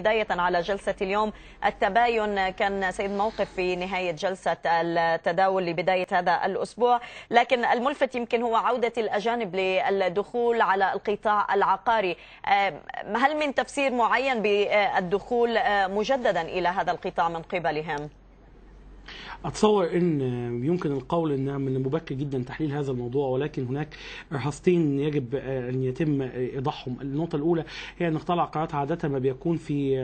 بداية على جلسة اليوم التباين كان سيد موقف في نهاية جلسة التداول لبداية هذا الأسبوع لكن الملفت يمكن هو عودة الأجانب للدخول على القطاع العقاري هل من تفسير معين بالدخول مجددا إلى هذا القطاع من قبلهم؟ أتصور إن يمكن القول إن من المبكر جدا تحليل هذا الموضوع ولكن هناك ارهاصتين يجب أن يتم إيضاحهم. النقطة الأولى هي أن قطاع العقارات عادة ما بيكون في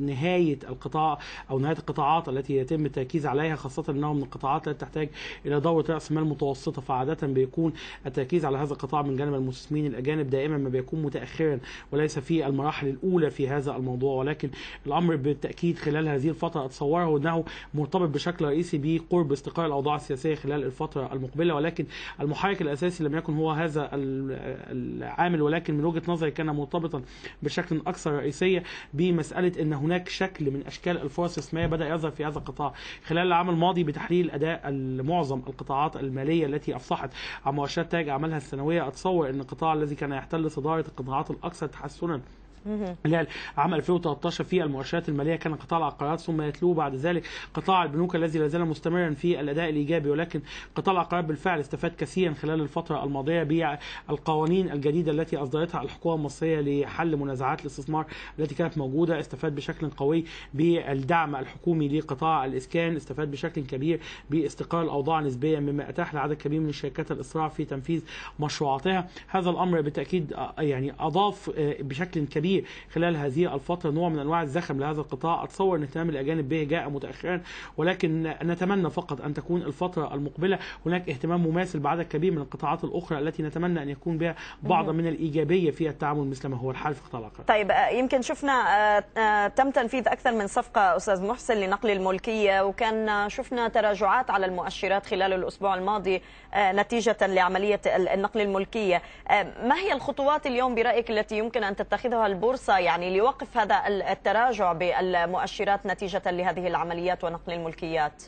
نهاية القطاع أو نهاية القطاعات التي يتم التركيز عليها خاصة انه من القطاعات التي تحتاج إلى دورة رأس مال متوسطة. فعادة بيكون التركيز على هذا القطاع من جانب المستثمرين الأجانب دائما ما بيكون متاخرا وليس في المراحل الأولى في هذا الموضوع. ولكن الأمر بالتأكيد خلال هذه الفترة أتصوره إنه مرتبط بشكل رئيسي بقرب استقرار الأوضاع السياسية خلال الفترة المقبلة ولكن المحرك الأساسي لم يكن هو هذا العامل ولكن من وجهة نظري كان مرتبطا بشكل أكثر رئيسية بمسألة إن هناك شكل من أشكال الفرص الاستثماريه بدأ يظهر في هذا القطاع. خلال العام الماضي بتحليل أداء معظم القطاعات المالية التي أفصحت عن مؤشرات نتائج أعمالها السنوية أتصور إن القطاع الذي كان يحتل صدارة القطاعات الأكثر تحسنا اللي عام 2013 في المؤشرات المالية كان قطاع العقارات ثم يتلوه بعد ذلك قطاع البنوك الذي لا زال مستمرا في الأداء الإيجابي ولكن قطاع العقارات بالفعل استفاد كثيرا خلال الفترة الماضية بالقوانين الجديدة التي أصدرتها الحكومة المصرية لحل منازعات الاستثمار التي كانت موجودة. استفاد بشكل قوي بالدعم الحكومي لقطاع الإسكان. استفاد بشكل كبير باستقرار الأوضاع نسبيا مما أتاح لعدد كبير من الشركات الاسراع في تنفيذ مشروعاتها. هذا الأمر بالتأكيد يعني أضاف بشكل كبير خلال هذه الفترة نوع من أنواع الزخم لهذا القطاع. أتصور أن اهتمام الأجانب به جاء متأخرا ولكن نتمنى فقط أن تكون الفترة المقبلة هناك اهتمام مماثل بعدد كبير من القطاعات الأخرى التي نتمنى أن يكون بها بعضا من الإيجابية في التعامل مثل ما هو الحال في قطاع العقارات. طيب يمكن شفنا تم تنفيذ أكثر من صفقة أستاذ محسن لنقل الملكية وكان شفنا تراجعات على المؤشرات خلال الأسبوع الماضي نتيجة لعملية النقل الملكية، ما هي الخطوات اليوم برأيك التي يمكن أن تتخذها البورصة يعني ليوقف هذا التراجع بالمؤشرات نتيجة لهذه العمليات ونقل الملكيات؟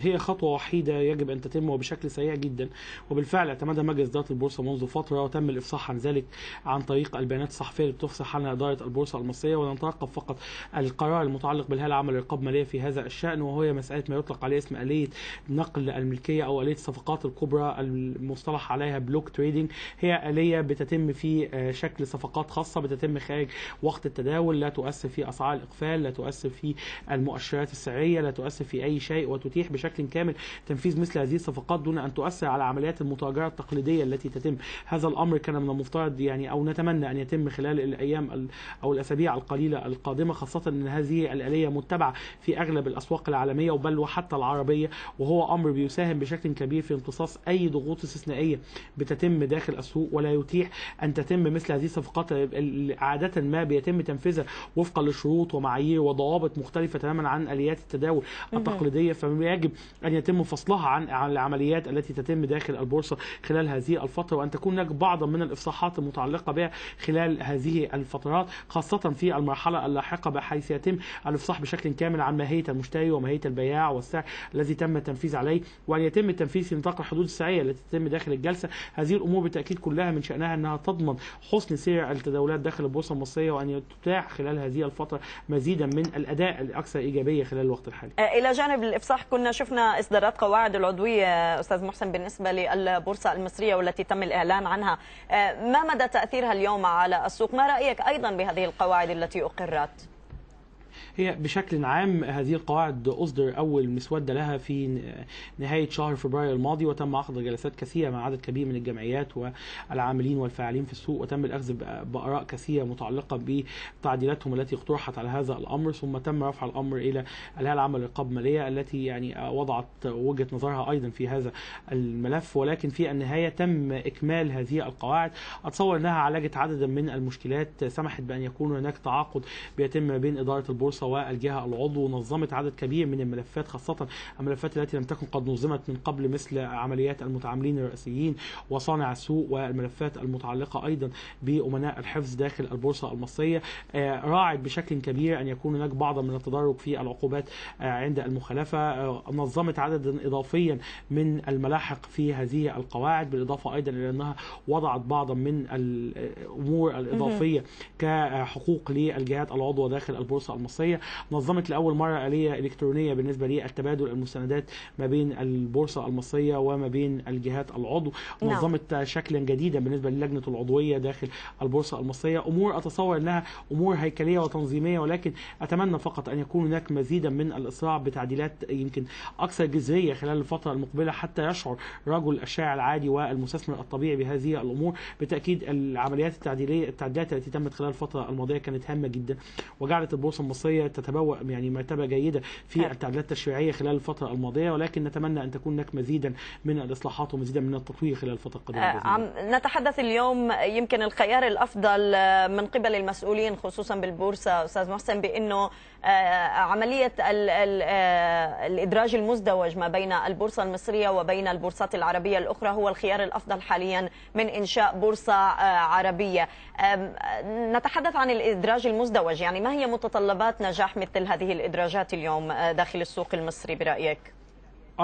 هي خطوة وحيدة يجب أن تتم وبشكل سريع جدا. وبالفعل اعتمدها مجلس إدارة البورصة منذ فترة وتم الإفصاح عن ذلك عن طريق البيانات الصحفية اللي بتفصح عنها إدارة البورصة المصرية ونترقب فقط القرار المتعلق بالهيئة العامة للرقابة المالية في هذا الشأن وهي مسألة ما يطلق عليه اسم آلية نقل الملكية أو آلية الصفقات الكبرى المصطلح عليها block trading هي آلية بتتم في شكل صفقات خاصة بتتم خارج وقت التداول لا تؤثر في أسعار الإقفال لا تؤثر في المؤشرات السعرية لا تؤثر في أي شيء وتتيح بشكل كامل تنفيذ مثل هذه الصفقات دون أن تؤثر على عمليات المتاجره التقليدية التي تتم. هذا الأمر كان من المفترض يعني أو نتمنى أن يتم خلال الأيام أو الأسابيع القليلة القادمة خاصة إن هذه الآلية متبعة في أغلب الأسواق العالمية وبل وحتى العربية وهو أمر بيساهم بشكل كبير في امتصاص أي ضغوط استثنائية بتتم داخل السوق. ولا يتيح أن تتم مثل هذه الصفقات عادة ما بيتم تنفيذها وفقا لشروط ومعايير وضوابط مختلفة تماما عن آليات التداول التقليدية. فيجب أن يتم فصلها عن عن العمليات التي تتم داخل البورصة خلال هذه الفترة وأن تكون هناك بعضا من الإفصاحات المتعلقة بها خلال هذه الفترات خاصة في المرحلة اللاحقة بحيث يتم الإفصاح بشكل كامل عن ماهية المشتري وماهية البياع والسعر الذي تم التنفيذ عليه وأن يتم التنفيذ في نطاق الحدود السعرية التي تتم داخل الجلسة هذه الأمور بالتأكيد كلها من شأنها أنها تضمن حسن سير التداولات داخل البورصة المصرية وأن تتاح خلال هذه الفترة مزيدا من الأداء الأكثر إيجابية خلال الوقت الحالي. إلى جانب الإفصاح كنا شفنا إصدارات قواعد العضوية أستاذ محسن بالنسبة للبورصة المصرية والتي تم الإعلان عنها. ما مدى تأثيرها اليوم على السوق؟ ما رأيك أيضا بهذه القواعد التي أقرت؟ هي بشكل عام هذه القواعد أصدر أول مسودة لها في نهاية شهر فبراير الماضي وتم عقد جلسات كثيرة مع عدد كبير من الجمعيات والعاملين والفاعلين في السوق وتم الأخذ بآراء كثيرة متعلقة بتعديلاتهم التي اقترحت على هذا الأمر ثم تم رفع الأمر إلى الهيئة العامة للرقابة المالية التي يعني وضعت وجهة نظرها أيضا في هذا الملف. ولكن في النهاية تم إكمال هذه القواعد. أتصور أنها عالجت عددا من المشكلات سمحت بأن يكون هناك تعاقد بيتم بين إدارة البورصة والجهة العضو نظمت عدد كبير من الملفات خاصة الملفات التي لم تكن قد نظمت من قبل مثل عمليات المتعاملين الرئيسيين وصانع السوق والملفات المتعلقة أيضا بأمناء الحفظ داخل البورصة المصرية. راعت بشكل كبير أن يكون هناك بعض من التدرج في العقوبات عند المخالفة. نظمت عددا اضافيا من الملاحق في هذه القواعد بالإضافة أيضا إلى أنها وضعت بعضا من الأمور الإضافية كحقوق للجهات العضوه داخل البورصة المصريه نظمت لأول مرة آلية إلكترونية بالنسبة للتبادل المستندات ما بين البورصة المصرية وما بين الجهات العضو. نعم. نظمت شكلا جديدا بالنسبة للجنة العضوية داخل البورصة المصرية. أمور أتصور إنها أمور هيكلية وتنظيمية ولكن أتمنى فقط أن يكون هناك مزيدا من الإسراع بتعديلات يمكن أكثر جذرية خلال الفترة المقبلة حتى يشعر رجل الشارع العادي والمستثمر الطبيعي بهذه الأمور. بالتأكيد العمليات التعديلية التعديلات التي تمت خلال الفترة الماضية كانت هامة جدا وجعلت البورصة المصرية تتبوأ يعني مرتبة جيدة في التعديلات التشريعية خلال الفترة الماضية ولكن نتمنى أن تكون هناك مزيدا من الإصلاحات ومزيدا من التطوير خلال الفترة القادمة عم نتحدث اليوم يمكن الخيار الأفضل من قبل المسؤولين خصوصا بالبورصة أستاذ محسن بإنه عملية ال ال الإدراج المزدوج ما بين البورصة المصرية وبين البورصات العربية الأخرى هو الخيار الأفضل حاليا من إنشاء بورصة عربية. نتحدث عن الإدراج المزدوج يعني ما هي متطلبات نجاح مثل هذه الإدراجات اليوم داخل السوق المصري برأيك؟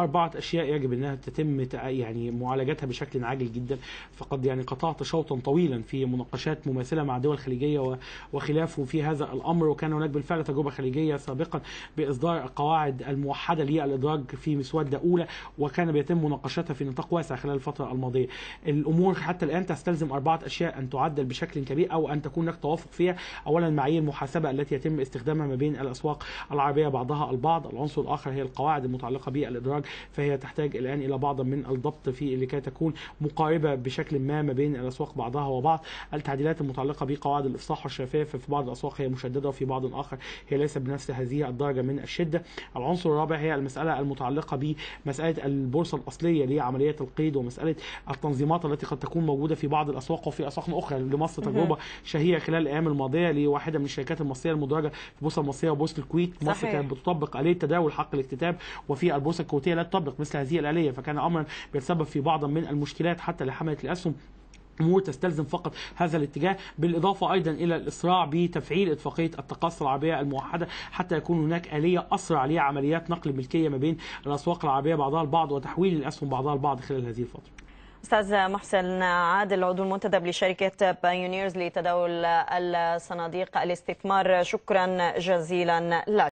أربعة أشياء يجب أنها تتم يعني معالجتها بشكل عاجل جدا. فقد يعني قطعت شوطا طويلا في مناقشات مماثلة مع دول خليجية وخلافه في هذا الأمر. وكان هناك بالفعل تجربة خليجية سابقا بإصدار القواعد الموحدة للإدراج في مسودة أولى وكان بيتم مناقشتها في نطاق واسع خلال الفترة الماضية. الأمور حتى الآن تستلزم أربعة أشياء أن تعدل بشكل كبير أو أن تكون هناك توافق فيها. أولا معايير المحاسبة التي يتم استخدامها ما بين الأسواق العربية بعضها البعض. العنصر الآخر هي القواعد المتعلقة بالإدراج فهي تحتاج الان إلى بعض من الضبط في لكي تكون مقاربة بشكل ما ما بين الأسواق بعضها وبعض. التعديلات المتعلقة بقواعد الإفصاح والشفافية في بعض الأسواق هي مشددة وفي بعض الآخر هي ليست بنفس هذه الدرجة من الشدة. العنصر الرابع هي المسألة المتعلقة بمسألة البورصة الأصلية لعملية القيد ومسألة التنظيمات التي قد تكون موجودة في بعض الأسواق وفي أسواق أخرى. لمصر تجربة شهيرة خلال الأيام الماضية لواحدة من الشركات المصرية المدرجة في البورصه المصريه وبورصه الكويت. مصر صحيح. كانت بتطبق اليه تداول حق الاكتتاب وفي البورصة الكويتيه لا تطبق مثل هذه الآلية فكان أمرا بيتسبب في بعض من المشكلات حتى لحملة الأسهم امور تستلزم فقط هذا الاتجاه بالإضافة أيضا إلى الإسراع بتفعيل اتفاقيه التقاصي العربية الموحدة حتى يكون هناك آلية أسرع لعمليات نقل الملكيه ما بين الأسواق العربية بعضها البعض وتحويل الأسهم بعضها البعض خلال هذه الفترة. أستاذ محسن عادل عضو المنتدب لشركة بايونيرز لتداول الصناديق الاستثمار شكرا جزيلا لك